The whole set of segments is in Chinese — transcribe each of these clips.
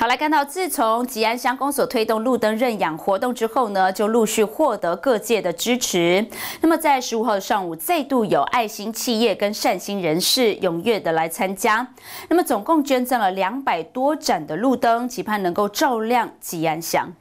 好，来看到自从吉安乡公所推动路灯认养活动之后呢，就陆续获得各界的支持。那么在十五号的上午，再度有爱心企业跟善心人士踊跃的来参加。那么总共捐赠了两百多盏的路灯，期盼能够照亮吉安乡。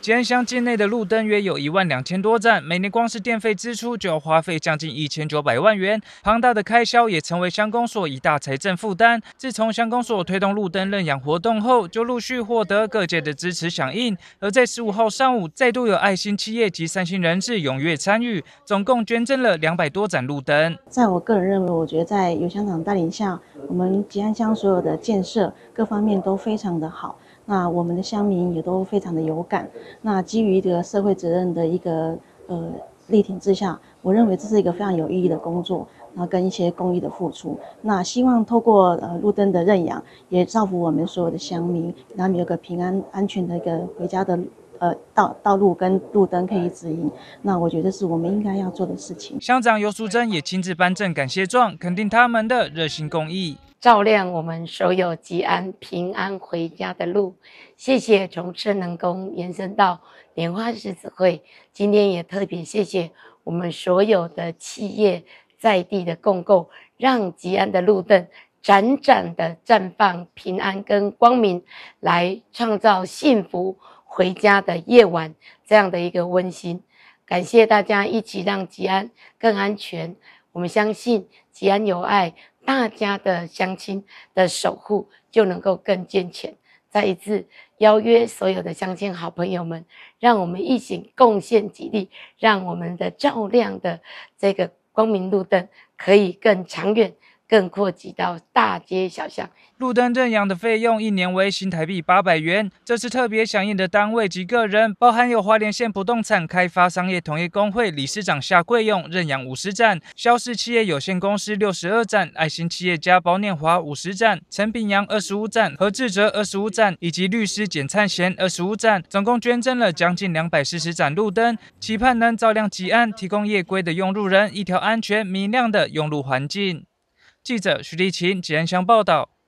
吉安乡境内的路灯约有一万两千多盏，每年光是电费支出就要花费将近一千九百万元，庞大的开销也成为乡公所一大财政负担。自从乡公所推动路灯认养活动后，就陆续获得各界的支持响应。而在十五号上午，再度有爱心企业及三星人士踊跃参与，总共捐赠了两百多盏路灯。在我个人认为，我觉得在有乡长带领下，我们吉安乡所有的建设各方面都非常的好。那我们的乡民也都非常的有感。那基于一个社会责任的一个呃力挺之下，我认为这是一个非常有意义的工作，然后跟一些公益的付出。那希望透过呃路灯的认养，也造福我们所有的乡民，让他们有个平安安全的一个回家的呃道道路跟路灯可以指引。那我觉得是我们应该要做的事情。乡长尤淑珍也亲自颁证感谢状，肯定他们的热心公益。照亮我们所有吉安平安回家的路。谢谢从圣能宫延伸到莲花狮子会，今天也特别谢谢我们所有的企业在地的共购，让吉安的路灯盏盏的绽放平安跟光明，来创造幸福回家的夜晚这样的一个温馨。感谢大家一起让吉安更安全。我们相信吉安有爱。大家的相亲的守护就能够更健全。再一次邀约所有的相亲好朋友们，让我们一起贡献己力，让我们的照亮的这个光明路灯可以更长远。更扩及到大街小巷。路灯认养的费用一年为新台币八百元。这次特别响应的单位及个人，包含有花莲县不动产开发商业同业工会理事长夏贵勇认养五十盏，消氏企业有限公司六十二盏，爱心企业家包念华五十盏，陈炳阳二十五盏，何志哲二十五盏，以及律师简灿贤二十五盏，总共捐赠了将近两百四十盏路灯，期盼能照亮吉安，提供夜归的用路人一条安全明亮的用路环境。记者徐立琴、吉安祥报道。